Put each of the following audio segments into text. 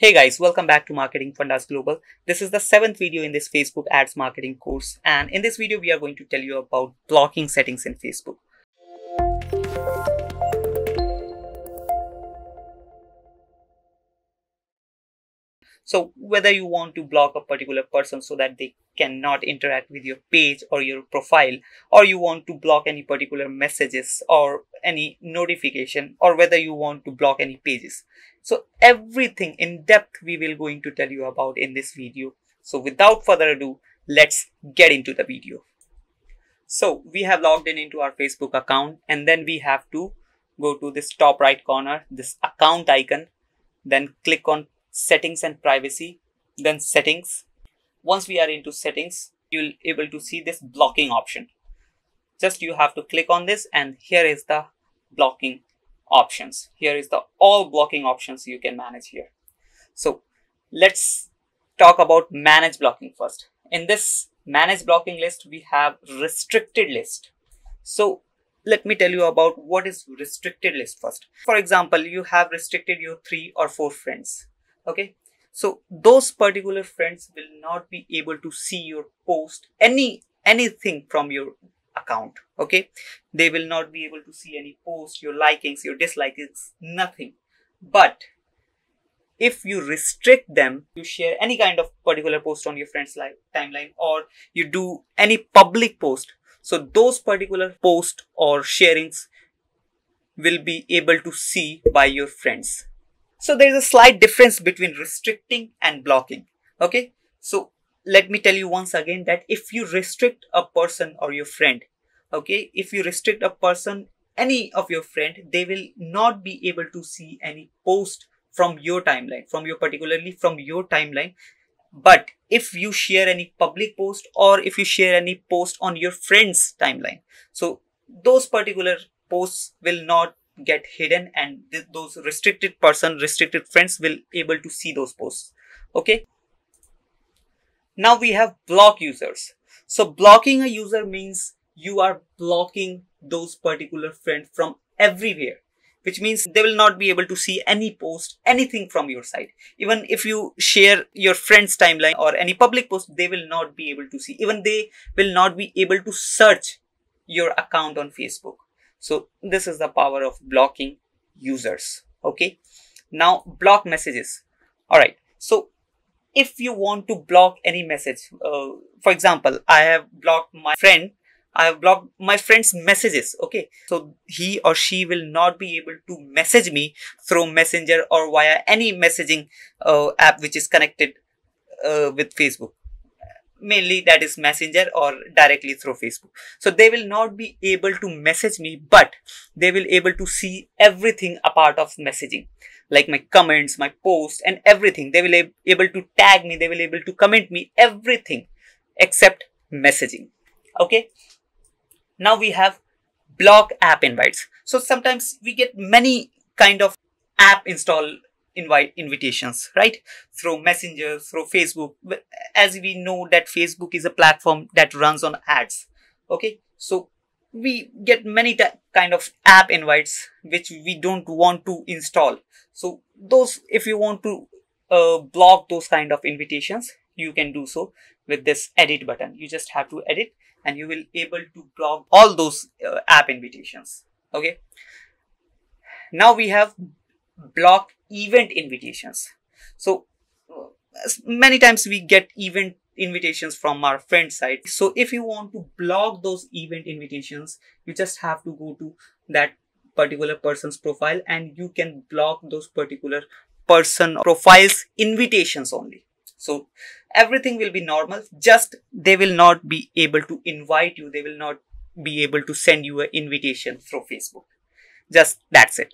Hey guys, welcome back to Marketing Fundas Global. This is the seventh video in this Facebook ads marketing course. And in this video, we are going to tell you about blocking settings in Facebook. So whether you want to block a particular person so that they cannot interact with your page or your profile, or you want to block any particular messages or any notification, or whether you want to block any pages. So everything in depth we will going to tell you about in this video. So without further ado, let's get into the video. So we have logged in into our Facebook account and then we have to go to this top right corner, this account icon, then click on settings and privacy, then settings. Once we are into settings, you'll able to see this blocking option. Just you have to click on this and here is the blocking options. Here is the all blocking options you can manage here. So let's talk about manage blocking first. In this manage blocking list, we have restricted list. So let me tell you about what is restricted list first. For example, you have restricted your three or four friends okay? So those particular friends will not be able to see your post any anything from your account. Okay? They will not be able to see any post your likings your dislikings nothing. But if you restrict them you share any kind of particular post on your friend's life timeline or you do any public post so those particular post or sharings will be able to see by your friends so there is a slight difference between restricting and blocking. Okay. So let me tell you once again that if you restrict a person or your friend, okay, if you restrict a person, any of your friend, they will not be able to see any post from your timeline, from your particularly from your timeline. But if you share any public post or if you share any post on your friend's timeline, so those particular posts will not get hidden and th those restricted person restricted friends will able to see those posts. Okay? Now we have block users. So blocking a user means you are blocking those particular friend from everywhere which means they will not be able to see any post anything from your site even if you share your friend's timeline or any public post they will not be able to see. Even they will not be able to search your account on facebook so this is the power of blocking users okay? Now block messages. All right so if you want to block any message uh, for example i have blocked my friend i have blocked my friend's messages okay? So he or she will not be able to message me through messenger or via any messaging uh, app which is connected uh, with facebook mainly that is messenger or directly through facebook. So they will not be able to message me but they will able to see everything a part of messaging. Like my comments my posts and everything. They will be able to tag me they will able to comment me everything except messaging. Okay? Now we have block app invites. So sometimes we get many kind of app install invite invitations right? Through messenger through facebook as we know that facebook is a platform that runs on ads okay? So we get many kind of app invites which we don't want to install. So those if you want to uh, block those kind of invitations you can do so with this edit button. You just have to edit and you will able to block all those uh, app invitations okay? Now we have block event invitations. So many times we get event invitations from our friend side. So if you want to block those event invitations, you just have to go to that particular person's profile and you can block those particular person profiles invitations only. So everything will be normal, just they will not be able to invite you. They will not be able to send you an invitation through Facebook. Just that's it.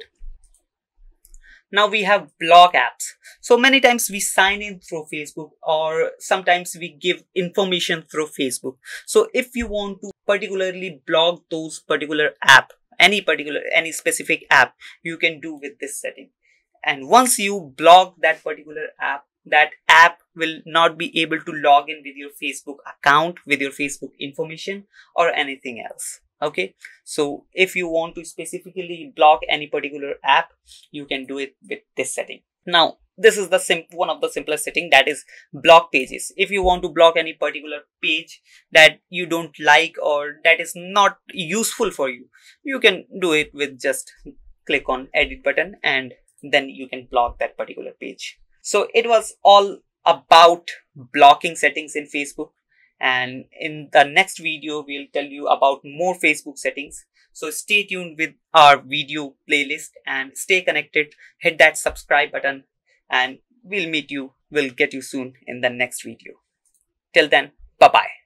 Now we have blog apps. So many times we sign in through Facebook or sometimes we give information through Facebook. So if you want to particularly block those particular app, any particular, any specific app, you can do with this setting. And once you block that particular app, that app will not be able to log in with your Facebook account, with your Facebook information or anything else okay? So if you want to specifically block any particular app you can do it with this setting. Now this is the sim- one of the simplest setting that is block pages. If you want to block any particular page that you don't like or that is not useful for you you can do it with just click on edit button and then you can block that particular page. So it was all about blocking settings in facebook and in the next video we'll tell you about more facebook settings. So stay tuned with our video playlist and stay connected. Hit that subscribe button and we'll meet you. We'll get you soon in the next video. Till then bye bye